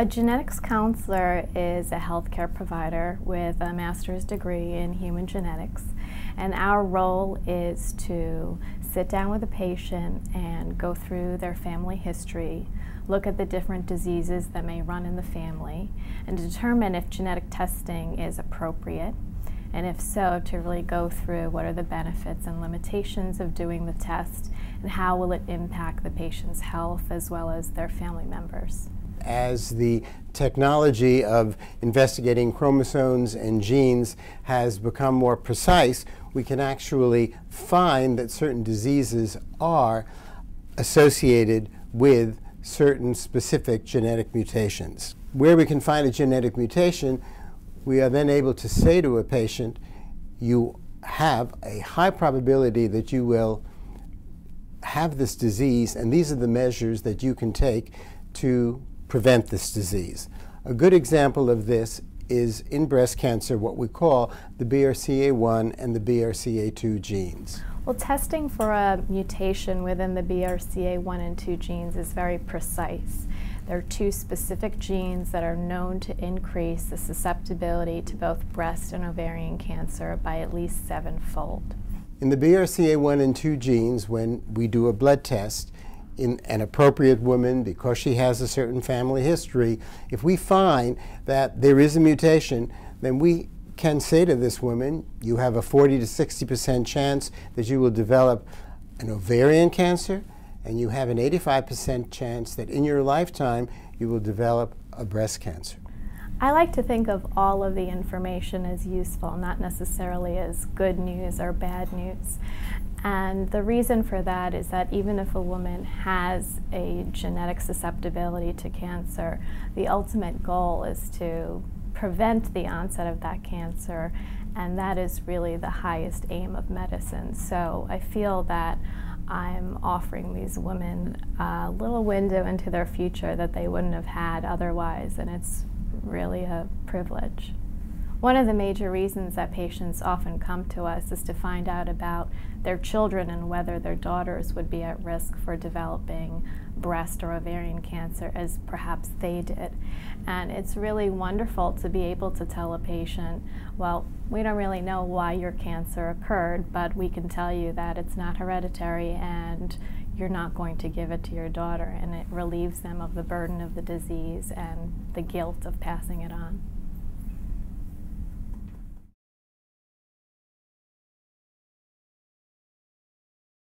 A genetics counselor is a healthcare provider with a master's degree in human genetics, and our role is to sit down with a patient and go through their family history, look at the different diseases that may run in the family, and determine if genetic testing is appropriate, and if so, to really go through what are the benefits and limitations of doing the test, and how will it impact the patient's health as well as their family members as the technology of investigating chromosomes and genes has become more precise, we can actually find that certain diseases are associated with certain specific genetic mutations. Where we can find a genetic mutation, we are then able to say to a patient, you have a high probability that you will have this disease, and these are the measures that you can take to prevent this disease. A good example of this is in breast cancer what we call the BRCA1 and the BRCA2 genes. Well, testing for a mutation within the BRCA1 and 2 genes is very precise. There are two specific genes that are known to increase the susceptibility to both breast and ovarian cancer by at least sevenfold. In the BRCA1 and 2 genes, when we do a blood test, in an appropriate woman because she has a certain family history, if we find that there is a mutation, then we can say to this woman, you have a 40 to 60% chance that you will develop an ovarian cancer, and you have an 85% chance that in your lifetime you will develop a breast cancer. I like to think of all of the information as useful, not necessarily as good news or bad news. And the reason for that is that even if a woman has a genetic susceptibility to cancer, the ultimate goal is to prevent the onset of that cancer, and that is really the highest aim of medicine. So I feel that I'm offering these women a little window into their future that they wouldn't have had otherwise, and it's really a privilege. One of the major reasons that patients often come to us is to find out about their children and whether their daughters would be at risk for developing breast or ovarian cancer as perhaps they did. And it's really wonderful to be able to tell a patient, well, we don't really know why your cancer occurred, but we can tell you that it's not hereditary and you're not going to give it to your daughter. And it relieves them of the burden of the disease and the guilt of passing it on.